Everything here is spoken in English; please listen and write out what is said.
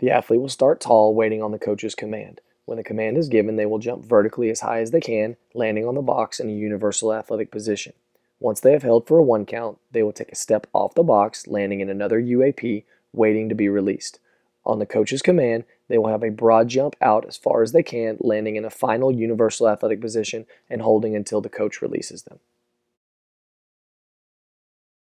The athlete will start tall, waiting on the coach's command. When the command is given, they will jump vertically as high as they can, landing on the box in a universal athletic position. Once they have held for a one count, they will take a step off the box, landing in another UAP, waiting to be released. On the coach's command, they will have a broad jump out as far as they can, landing in a final universal athletic position and holding until the coach releases them.